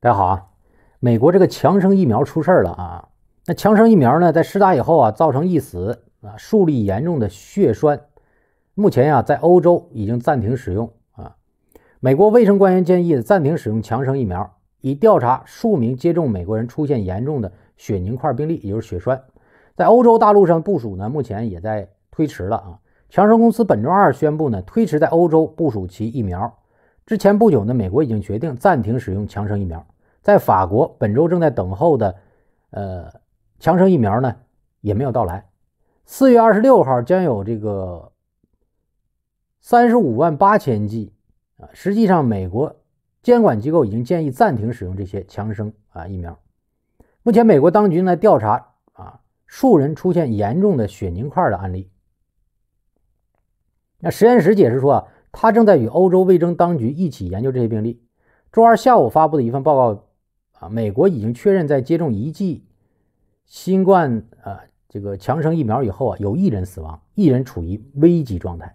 大家好啊！美国这个强生疫苗出事了啊！那强生疫苗呢，在施打以后啊，造成一死啊，数例严重的血栓。目前呀，在欧洲已经暂停使用啊。美国卫生官员建议暂停使用强生疫苗，以调查数名接种美国人出现严重的血凝块病例，也就是血栓。在欧洲大陆上部署呢，目前也在推迟了啊。强生公司本周二宣布呢，推迟在欧洲部署其疫苗。之前不久呢，美国已经决定暂停使用强生疫苗。在法国，本周正在等候的，呃，强生疫苗呢也没有到来。四月二十六号将有这个三十五万八千剂啊。实际上，美国监管机构已经建议暂停使用这些强生啊疫苗。目前，美国当局呢调查啊数人出现严重的血凝块的案例。那实验室解释说啊。他正在与欧洲卫生当局一起研究这些病例。周二下午发布的一份报告啊，美国已经确认，在接种一剂新冠啊这个强生疫苗以后啊，有一人死亡，一人处于危急状态，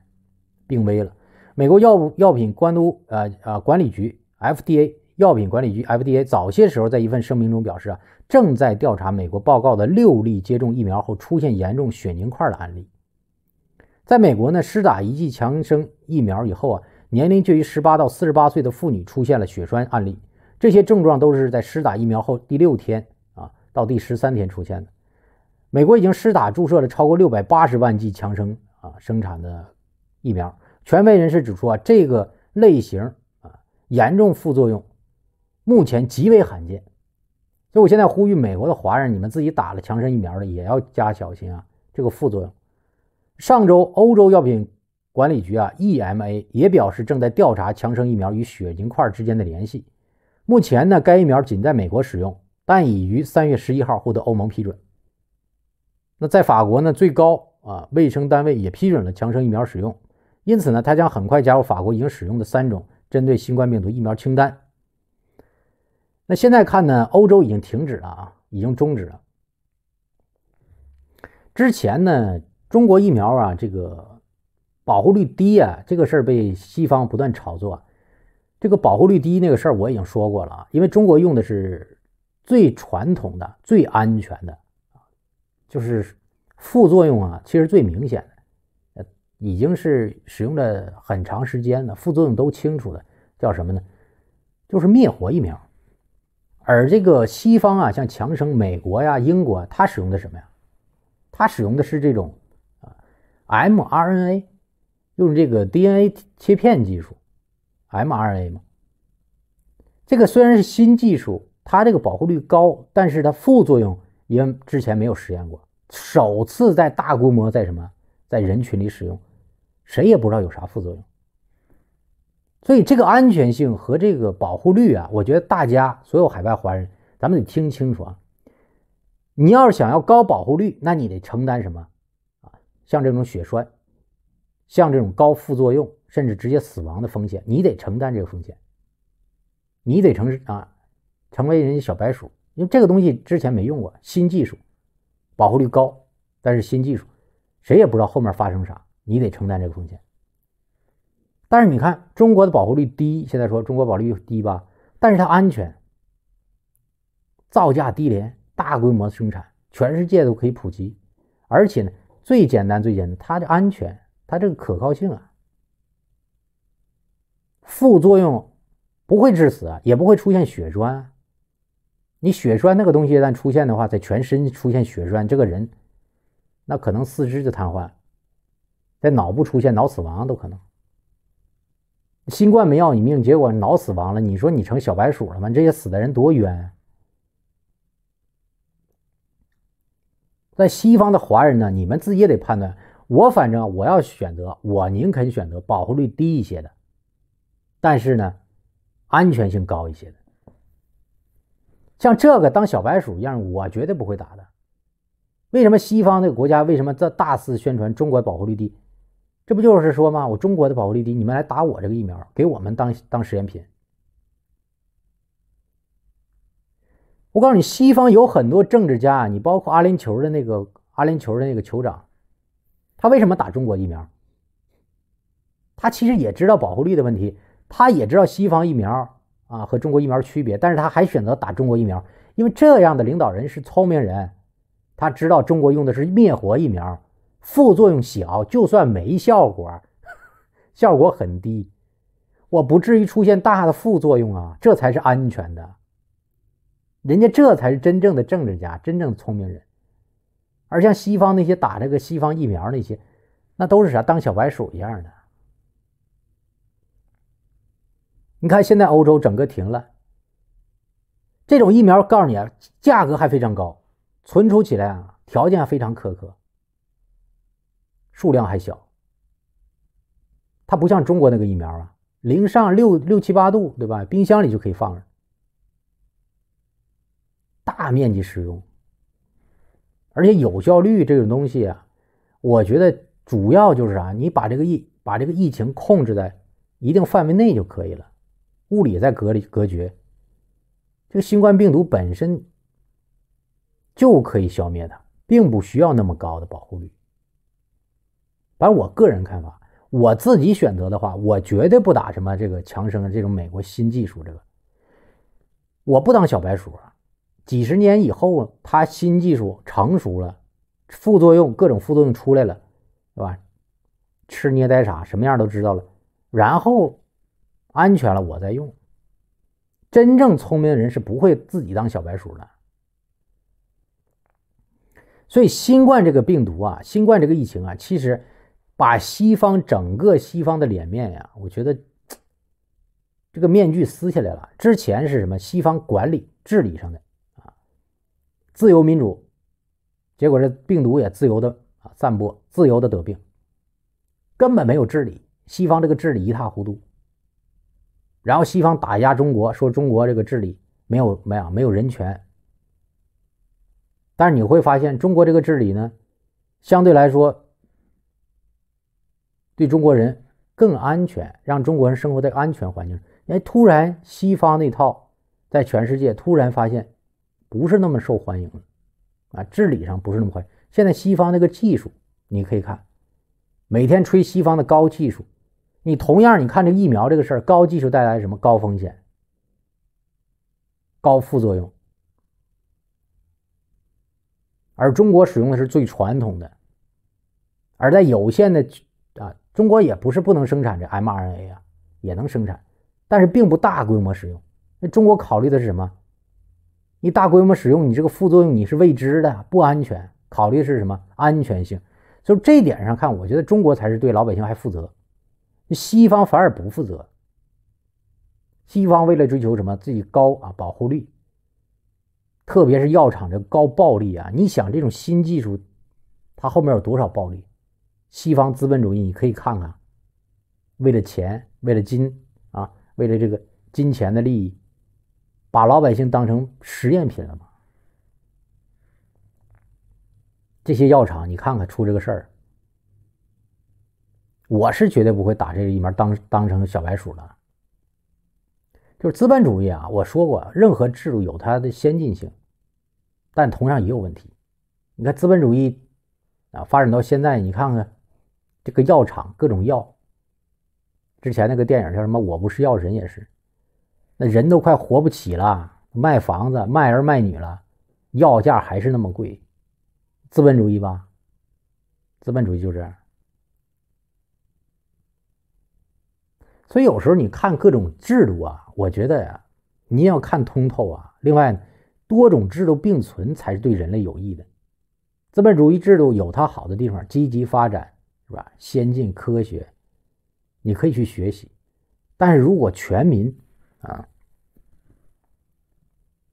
病危了。美国药物药品监督呃呃管理局 FDA 药品管理局 FDA 早些时候在一份声明中表示啊，正在调查美国报告的六例接种疫苗后出现严重血凝块的案例。在美国呢，施打一剂强生疫苗以后啊，年龄介于十八到四十八岁的妇女出现了血栓案例。这些症状都是在施打疫苗后第六天啊到第十三天出现的。美国已经施打注射了超过六百八十万剂强生啊生产的疫苗。权威人士指出啊，这个类型啊严重副作用目前极为罕见。所以我现在呼吁美国的华人，你们自己打了强生疫苗的也要加小心啊，这个副作用。上周，欧洲药品管理局啊 （EMA） 也表示正在调查强生疫苗与血凝块之间的联系。目前呢，该疫苗仅在美国使用，但已于三月十一号获得欧盟批准。那在法国呢，最高啊卫生单位也批准了强生疫苗使用，因此呢，它将很快加入法国已经使用的三种针对新冠病毒疫苗清单。那现在看呢，欧洲已经停止了啊，已经终止了。之前呢？中国疫苗啊，这个保护率低啊，这个事儿被西方不断炒作。这个保护率低那个事儿我已经说过了啊，因为中国用的是最传统的、最安全的啊，就是副作用啊，其实最明显的，呃，已经是使用了很长时间了，副作用都清楚的，叫什么呢？就是灭活疫苗。而这个西方啊，像强生、美国呀、英国，它使用的什么呀？它使用的是这种。mRNA 用这个 DNA 切片技术，mRNA 嘛，这个虽然是新技术，它这个保护率高，但是它副作用因为之前没有实验过，首次在大规模在什么在人群里使用，谁也不知道有啥副作用，所以这个安全性和这个保护率啊，我觉得大家所有海外华人，咱们得听清楚啊，你要是想要高保护率，那你得承担什么？像这种血栓，像这种高副作用，甚至直接死亡的风险，你得承担这个风险。你得成啊，成为人家小白鼠，因为这个东西之前没用过，新技术，保护率高，但是新技术，谁也不知道后面发生啥，你得承担这个风险。但是你看中国的保护率低，现在说中国保护率低吧，但是它安全，造价低廉，大规模生产，全世界都可以普及，而且呢。最简单，最简单，它的安全，它这个可靠性啊，副作用不会致死啊，也不会出现血栓。你血栓那个东西一旦出现的话，在全身出现血栓，这个人那可能四肢就瘫痪，在脑部出现脑死亡都可能。新冠没要你命，结果脑死亡了，你说你成小白鼠了吗？这些死的人多冤。在西方的华人呢，你们自己也得判断。我反正我要选择，我宁肯选择保护率低一些的，但是呢，安全性高一些的。像这个当小白鼠一样，我绝对不会打的。为什么西方那个国家为什么这大肆宣传中国保护率低？这不就是说吗？我中国的保护率低，你们来打我这个疫苗，给我们当当实验品。我告诉你，西方有很多政治家，你包括阿联酋的那个阿联酋的那个酋长，他为什么打中国疫苗？他其实也知道保护率的问题，他也知道西方疫苗啊和中国疫苗区别，但是他还选择打中国疫苗，因为这样的领导人是聪明人，他知道中国用的是灭活疫苗，副作用小，就算没效果，效果很低，我不至于出现大的副作用啊，这才是安全的。人家这才是真正的政治家，真正的聪明人。而像西方那些打这个西方疫苗那些，那都是啥当小白鼠一样的。你看现在欧洲整个停了，这种疫苗告诉你啊，价格还非常高，存储起来啊条件还非常苛刻，数量还小。它不像中国那个疫苗啊，零上六六七八度，对吧？冰箱里就可以放着，大面积使用。而且有效率这种东西啊，我觉得主要就是啥，你把这个疫把这个疫情控制在一定范围内就可以了，物理在隔离隔绝，这个新冠病毒本身就可以消灭它，并不需要那么高的保护率。反正我个人看法，我自己选择的话，我绝对不打什么这个强生这种美国新技术，这个我不当小白鼠啊。几十年以后，它新技术成熟了，副作用各种副作用出来了，是吧？吃捏呆傻，什么样都知道了，然后安全了，我再用。真正聪明的人是不会自己当小白鼠的。所以，新冠这个病毒啊，新冠这个疫情啊，其实把西方整个西方的脸面呀，我觉得这个面具撕下来了。之前是什么？西方管理治理上的。自由民主，结果这病毒也自由的啊散播，自由的得病，根本没有治理。西方这个治理一塌糊涂，然后西方打压中国，说中国这个治理没有没有没有人权。但是你会发现，中国这个治理呢，相对来说对中国人更安全，让中国人生活在安全环境。哎，突然西方那套在全世界突然发现。不是那么受欢迎啊，治理上不是那么欢迎。现在西方那个技术，你可以看，每天吹西方的高技术，你同样你看这疫苗这个事儿，高技术带来什么高风险、高副作用，而中国使用的是最传统的，而在有限的啊，中国也不是不能生产这 mRNA 啊，也能生产，但是并不大规模使用。那中国考虑的是什么？你大规模使用，你这个副作用你是未知的，不安全。考虑是什么安全性？就这点上看，我觉得中国才是对老百姓还负责，西方反而不负责。西方为了追求什么自己高啊保护率，特别是药厂这高暴利啊，你想这种新技术，它后面有多少暴利？西方资本主义你可以看看，为了钱，为了金啊，为了这个金钱的利益。把老百姓当成实验品了吗？这些药厂，你看看出这个事儿，我是绝对不会打这个疫苗当当成小白鼠的。就是资本主义啊，我说过，任何制度有它的先进性，但同样也有问题。你看资本主义啊，发展到现在，你看看这个药厂各种药，之前那个电影叫什么？我不是药神也是。那人都快活不起了，卖房子、卖儿卖女了，要价还是那么贵，资本主义吧？资本主义就这样。所以有时候你看各种制度啊，我觉得呀，你要看通透啊。另外，多种制度并存才是对人类有益的。资本主义制度有它好的地方，积极发展是吧？先进科学，你可以去学习。但是如果全民，啊，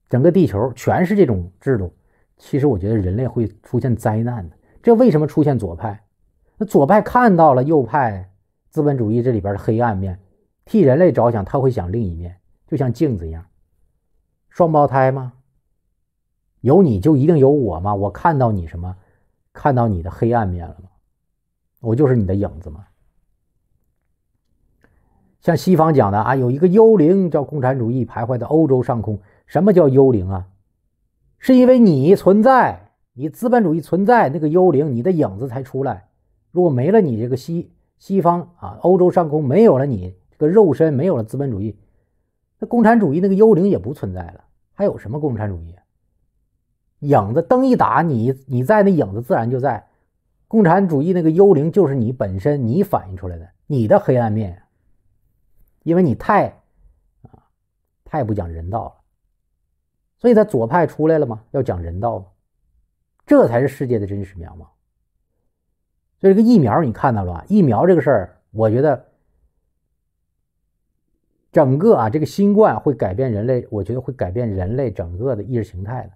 整个地球全是这种制度，其实我觉得人类会出现灾难的。这为什么出现左派？那左派看到了右派资本主义这里边的黑暗面，替人类着想，他会想另一面，就像镜子一样。双胞胎吗？有你就一定有我吗？我看到你什么？看到你的黑暗面了吗？我就是你的影子吗？像西方讲的啊，有一个幽灵叫共产主义徘徊在欧洲上空。什么叫幽灵啊？是因为你存在，你资本主义存在，那个幽灵你的影子才出来。如果没了你这个西西方啊，欧洲上空没有了你这个肉身，没有了资本主义，那共产主义那个幽灵也不存在了，还有什么共产主义？影子灯一打，你你在那影子自然就在。共产主义那个幽灵就是你本身，你反映出来的你的黑暗面，因为你太啊太不讲人道了，所以他左派出来了嘛，要讲人道嘛，这才是世界的真实面貌。所以这个疫苗你看到了吧？疫苗这个事儿，我觉得整个啊这个新冠会改变人类，我觉得会改变人类整个的意识形态的，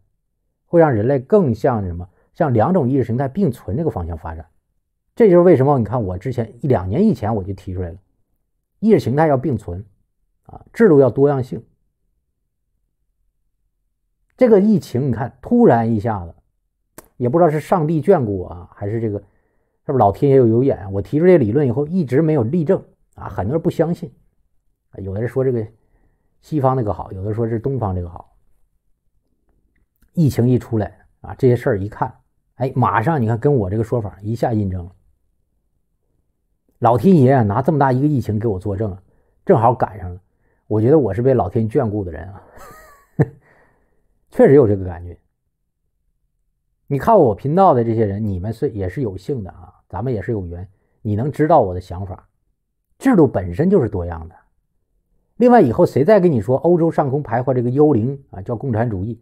会让人类更像什么？像两种意识形态并存这个方向发展，这就是为什么你看我之前一两年以前我就提出来了，意识形态要并存，啊，制度要多样性。这个疫情你看突然一下子，也不知道是上帝眷顾啊，还是这个是不是老天爷有有眼？我提出这理论以后一直没有例证啊，很多人不相信，有的人说这个西方那个好，有的说是东方这个好。疫情一出来啊，这些事儿一看。哎，马上你看，跟我这个说法一下印证了。老天爷拿这么大一个疫情给我作证，正好赶上了。我觉得我是被老天眷顾的人啊，确实有这个感觉。你看我频道的这些人，你们是也是有幸的啊，咱们也是有缘。你能知道我的想法，制度本身就是多样的。另外，以后谁再跟你说欧洲上空徘徊这个幽灵啊，叫共产主义，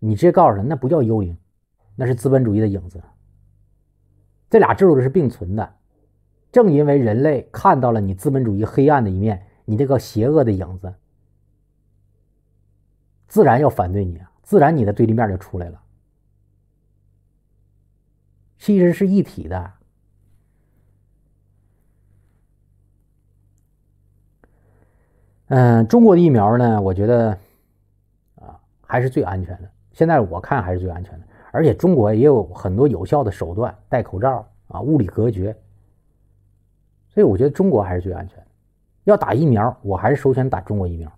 你直接告诉他，那不叫幽灵。那是资本主义的影子，这俩制度是并存的。正因为人类看到了你资本主义黑暗的一面，你这个邪恶的影子，自然要反对你啊，自然你的对立面就出来了。其实是一体的。嗯，中国的疫苗呢，我觉得啊，还是最安全的。现在我看还是最安全的。而且中国也有很多有效的手段，戴口罩啊，物理隔绝。所以我觉得中国还是最安全。要打疫苗，我还是首选打中国疫苗。